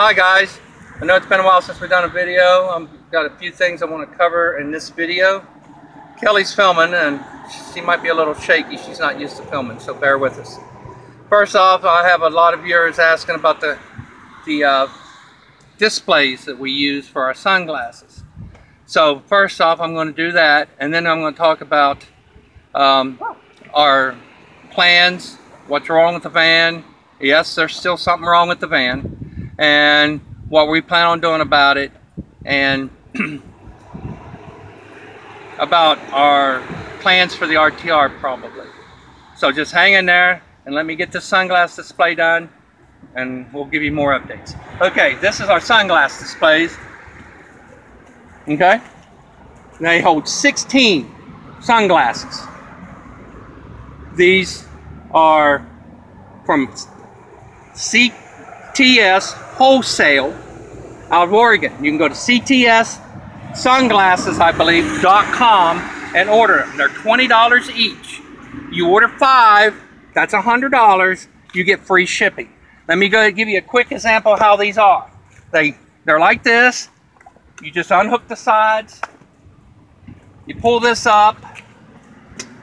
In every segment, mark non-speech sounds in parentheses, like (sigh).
Hi guys, I know it's been a while since we've done a video. I've got a few things I want to cover in this video. Kelly's filming and she might be a little shaky. She's not used to filming, so bear with us. First off, I have a lot of viewers asking about the, the uh, displays that we use for our sunglasses. So first off, I'm going to do that, and then I'm going to talk about um, our plans, what's wrong with the van. Yes, there's still something wrong with the van, and what we plan on doing about it, and (clears throat) about our plans for the RTR probably. So just hang in there and let me get the sunglass display done and we'll give you more updates. Okay, this is our sunglass displays. Okay? They hold 16 sunglasses. These are from CTS Wholesale out of Oregon. You can go to CTS Sunglasses, I believe, .com and order them. They're $20 each. You order five, that's $100. You get free shipping. Let me go and give you a quick example of how these are. They, they're like this. You just unhook the sides. You pull this up.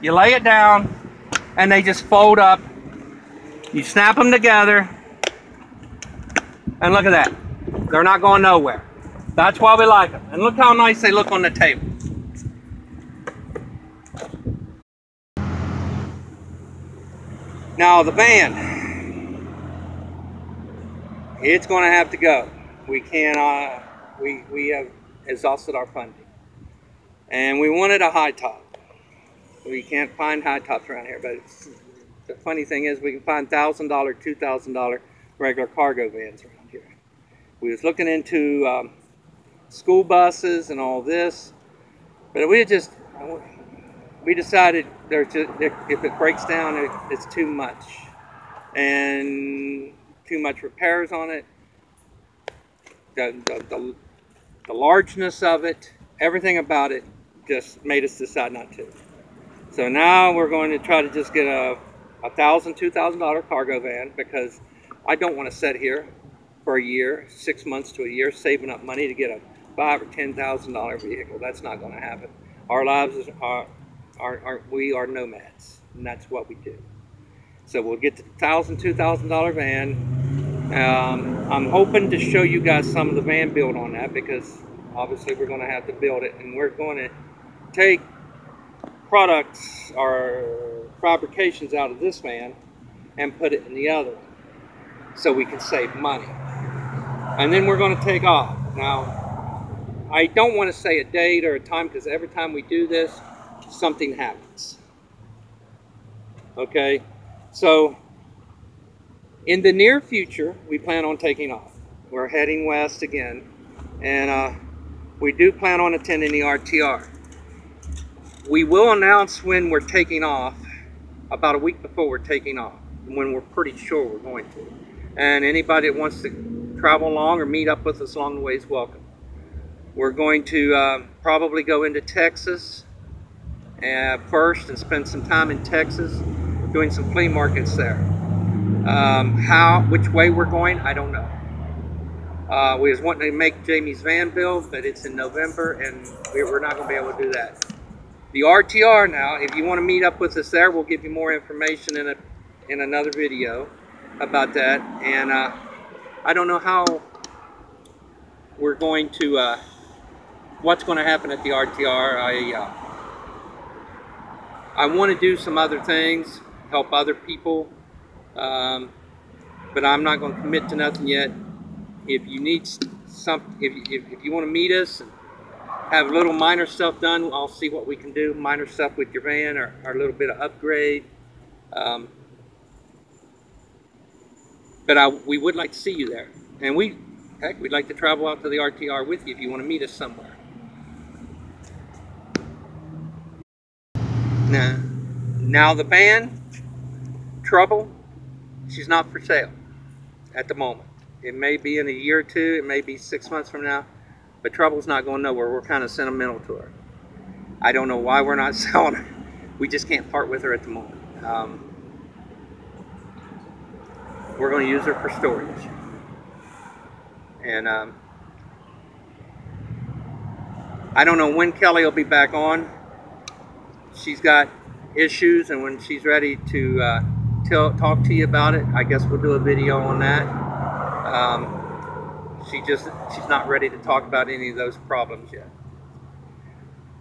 You lay it down. And they just fold up. You snap them together. And look at that. They're not going nowhere. That's why we like them. And look how nice they look on the table. Now the van, it's going to have to go. We can't, uh, we, we have exhausted our funding. And we wanted a high top. We can't find high tops around here, but the funny thing is we can find $1,000, $2,000 regular cargo vans around. We was looking into um, school buses and all this, but we just, we decided there's if it breaks down, it, it's too much. And too much repairs on it. The, the, the, the largeness of it, everything about it just made us decide not to. So now we're going to try to just get a, a thousand, two thousand dollar cargo van because I don't want to sit here for a year, six months to a year, saving up money to get a five or ten thousand dollar vehicle. That's not going to happen. Our lives are are, are, we are nomads, and that's what we do. So we'll get the thousand, two thousand dollar van. Um, I'm hoping to show you guys some of the van build on that because obviously we're going to have to build it, and we're going to take products or fabrications out of this van and put it in the other one so we can save money. And then we're going to take off. Now, I don't want to say a date or a time because every time we do this, something happens. Okay, so in the near future, we plan on taking off. We're heading west again, and uh, we do plan on attending the RTR. We will announce when we're taking off about a week before we're taking off, when we're pretty sure we're going to. And anybody that wants to travel along or meet up with us along the way is welcome. We're going to uh, probably go into Texas uh, first and spend some time in Texas doing some flea markets there. Um, how, which way we're going, I don't know. Uh, we was wanting to make Jamie's van build, but it's in November, and we're not going to be able to do that. The RTR now, if you want to meet up with us there, we'll give you more information in a in another video about that. And uh, I don't know how we're going to, uh, what's going to happen at the RTR. I uh, I want to do some other things, help other people, um, but I'm not going to commit to nothing yet. If you need some, if, if, if you want to meet us and have a little minor stuff done, I'll see what we can do. Minor stuff with your van or, or a little bit of upgrade. Um, but I, we would like to see you there. And we, heck, we'd like to travel out to the RTR with you if you want to meet us somewhere. Now, now the band, Trouble, she's not for sale at the moment. It may be in a year or two, it may be six months from now, but Trouble's not going nowhere. We're kind of sentimental to her. I don't know why we're not (laughs) selling her. We just can't part with her at the moment. Um, we're going to use her for storage. And um, I don't know when Kelly will be back on. She's got issues, and when she's ready to uh, talk to you about it, I guess we'll do a video on that. Um, she just she's not ready to talk about any of those problems yet.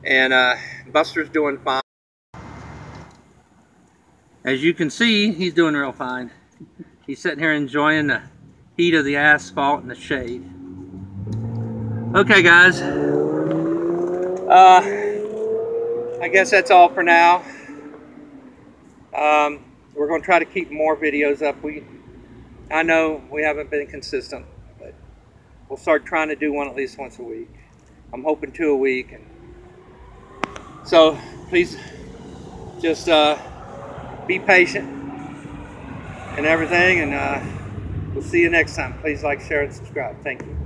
And uh, Buster's doing fine. As you can see, he's doing real fine. He's sitting here enjoying the heat of the asphalt and the shade. Okay, guys. Uh, I guess that's all for now. Um, we're going to try to keep more videos up. We, I know we haven't been consistent, but we'll start trying to do one at least once a week. I'm hoping two a week. And so please just uh, be patient and everything, and uh, we'll see you next time. Please like, share, and subscribe. Thank you.